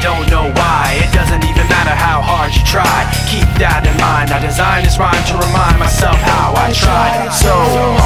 don't know why. It doesn't even matter how hard you try. Keep that in mind. I designed this rhyme to remind myself how I tried so